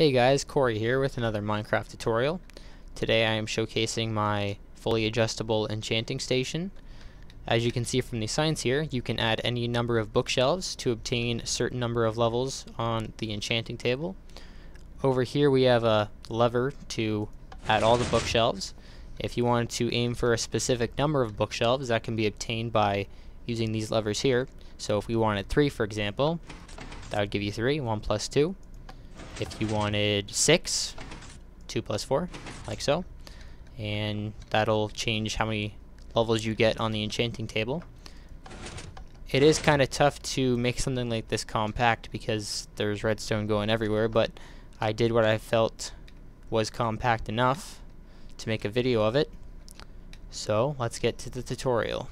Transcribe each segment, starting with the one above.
Hey guys, Cory here with another Minecraft tutorial. Today I am showcasing my fully adjustable enchanting station. As you can see from the signs here, you can add any number of bookshelves to obtain a certain number of levels on the enchanting table. Over here we have a lever to add all the bookshelves. If you wanted to aim for a specific number of bookshelves, that can be obtained by using these levers here. So if we wanted 3 for example, that would give you 3, 1 plus 2. If you wanted 6, 2 plus 4, like so. And that'll change how many levels you get on the enchanting table. It is kind of tough to make something like this compact because there's redstone going everywhere, but I did what I felt was compact enough to make a video of it. So let's get to the tutorial.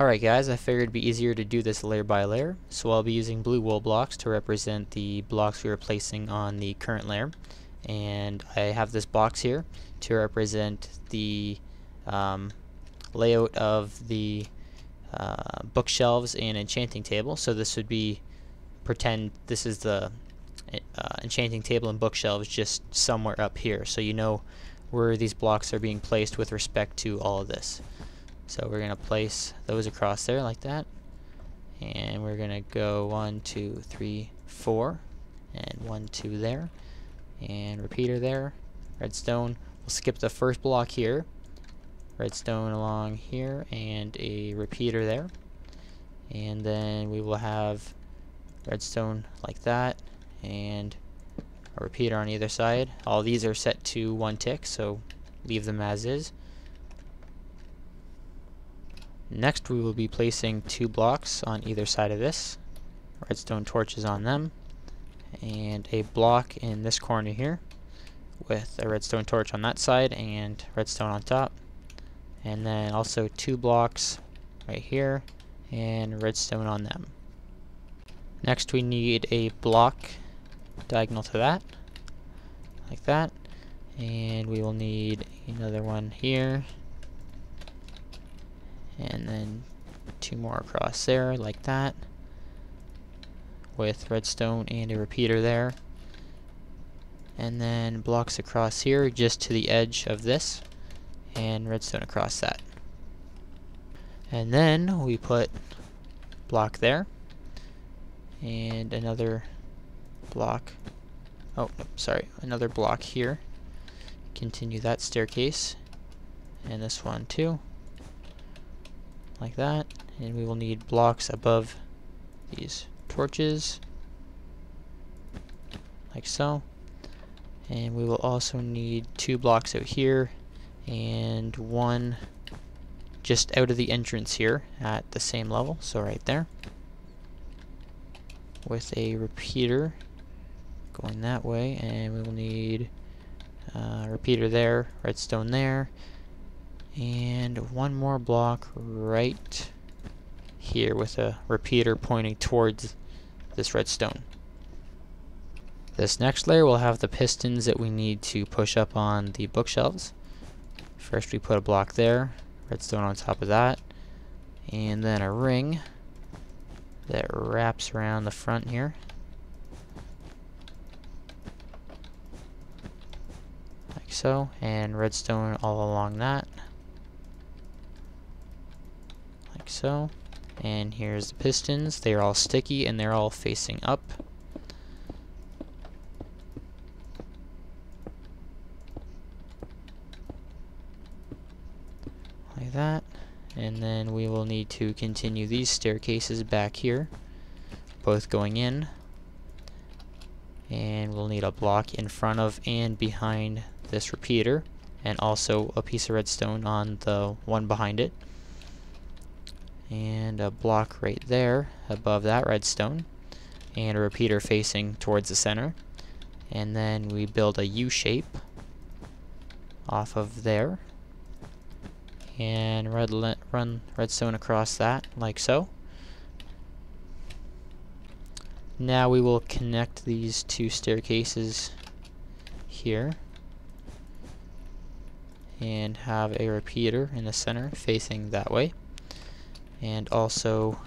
Alright guys, I figured it'd be easier to do this layer by layer, so I'll be using blue wool blocks to represent the blocks we are placing on the current layer. And I have this box here to represent the um, layout of the uh, bookshelves and enchanting table. So this would be, pretend this is the uh, enchanting table and bookshelves just somewhere up here, so you know where these blocks are being placed with respect to all of this. So we're going to place those across there like that. And we're going to go one, two, three, four, and one, two there. And repeater there. Redstone. We'll skip the first block here. Redstone along here, and a repeater there. And then we will have redstone like that, and a repeater on either side. All these are set to one tick, so leave them as is. Next we will be placing two blocks on either side of this, redstone torches on them, and a block in this corner here with a redstone torch on that side and redstone on top. And then also two blocks right here and redstone on them. Next we need a block diagonal to that, like that. And we will need another one here and then two more across there like that with redstone and a repeater there. And then blocks across here just to the edge of this and redstone across that. And then we put block there and another block oh no, sorry another block here. Continue that staircase and this one too like that. And we will need blocks above these torches like so. And we will also need two blocks out here and one just out of the entrance here at the same level so right there with a repeater going that way. And we will need uh, repeater there redstone there and one more block right here with a repeater pointing towards this redstone. This next layer will have the pistons that we need to push up on the bookshelves. First we put a block there, redstone on top of that, and then a ring that wraps around the front here. Like so, and redstone all along that. So. And here's the pistons. They're all sticky and they're all facing up. Like that. And then we will need to continue these staircases back here. Both going in. And we'll need a block in front of and behind this repeater. And also a piece of redstone on the one behind it and a block right there above that redstone. And a repeater facing towards the center. And then we build a U shape off of there. And red run redstone across that like so. Now we will connect these two staircases here. And have a repeater in the center facing that way and also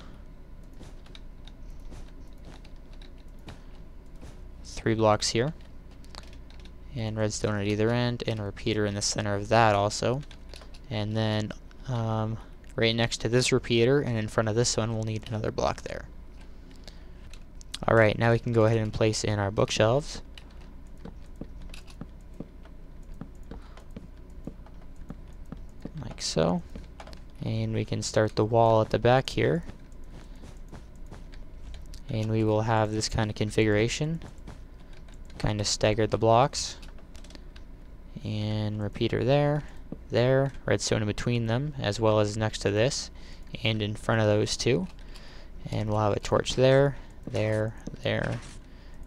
three blocks here. And redstone at either end and a repeater in the center of that also. And then um, right next to this repeater and in front of this one we'll need another block there. Alright now we can go ahead and place in our bookshelves. Like so and we can start the wall at the back here. And we will have this kind of configuration. Kind of stagger the blocks. And repeater there there redstone in between them as well as next to this and in front of those two. And we'll have a torch there there there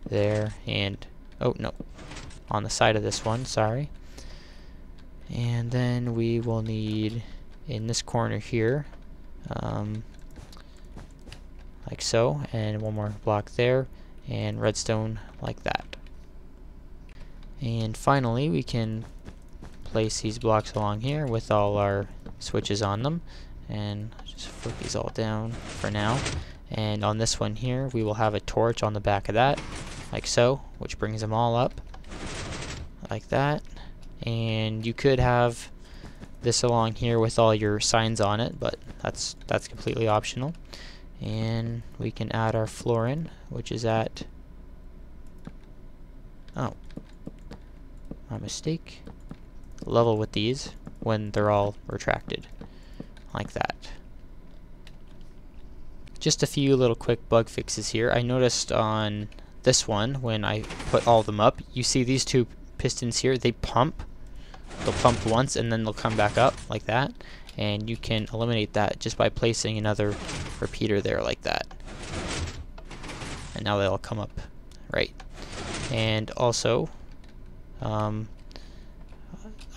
there and oh no on the side of this one sorry. And then we will need in this corner here. Um, like so and one more block there and redstone like that. And finally we can place these blocks along here with all our switches on them. And just flip these all down for now. And on this one here we will have a torch on the back of that like so which brings them all up like that. And you could have this along here with all your signs on it but that's that's completely optional. And we can add our floor in which is at oh my mistake. Level with these when they're all retracted like that. Just a few little quick bug fixes here. I noticed on this one when I put all of them up you see these two pistons here they pump they'll pump once and then they'll come back up like that. And you can eliminate that just by placing another repeater there like that. And now they'll come up right. And also um,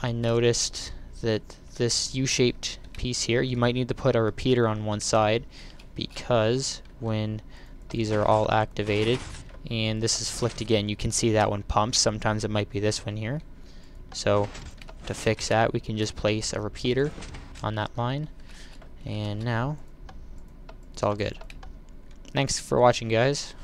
I noticed that this U-shaped piece here you might need to put a repeater on one side because when these are all activated and this is flicked again you can see that one pumps. Sometimes it might be this one here. So to fix that we can just place a repeater on that line. And now it's all good. Thanks for watching guys